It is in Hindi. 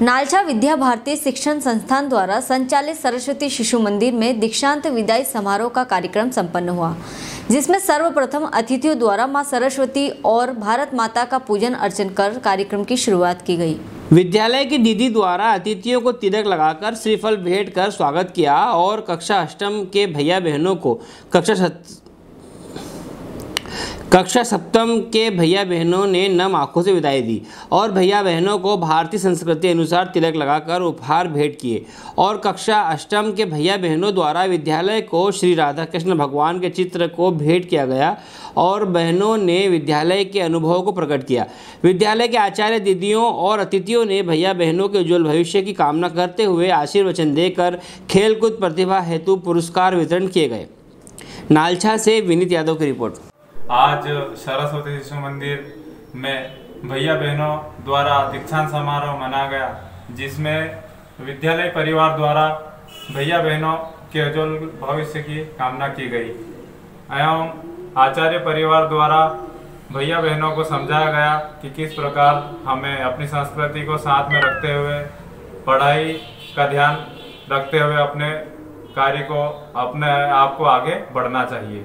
नालछा विद्या भारती शिक्षण संस्थान द्वारा संचालित सरस्वती शिशु मंदिर में दीक्षांत विदाई समारोह का कार्यक्रम संपन्न हुआ, जिसमें सर्वप्रथम अतिथियों द्वारा माँ सरस्वती और भारत माता का पूजन अर्चन कर कार्यक्रम की शुरुआत की गई। विद्यालय की दीदी द्वारा अतिथियों को तिलक लगाकर श्रीफल भेंट कर स्वागत किया और कक्षा अष्टम के भैया बहनों को कक्षा कक्षा सप्तम के भैया बहनों ने नम आँखों से विदाई दी और भैया बहनों को भारतीय संस्कृति अनुसार तिलक लगाकर उपहार भेंट किए और कक्षा अष्टम के भैया बहनों द्वारा विद्यालय को श्री राधा कृष्ण भगवान के चित्र को भेंट किया गया और बहनों ने विद्यालय के अनुभव को प्रकट किया। विद्यालय के आचार्य दीदियों और अतिथियों ने भैया बहनों के उज्ज्वल भविष्य की कामना करते हुए आशीर्वचन देकर खेलकूद प्रतिभा हेतु पुरस्कार वितरण किए गए। नालछा से विनीत यादव की रिपोर्ट। आज सरस्वती शिशु मंदिर में भैया बहनों द्वारा दीक्षांत समारोह मनाया गया, जिसमें विद्यालय परिवार द्वारा भैया बहनों के उज्जवल भविष्य की कामना की गई। एवं आचार्य परिवार द्वारा भैया बहनों को समझाया गया कि किस प्रकार हमें अपनी संस्कृति को साथ में रखते हुए, पढ़ाई का ध्यान रखते हुए अपने कार्य को, अपने आप को आगे बढ़ना चाहिए।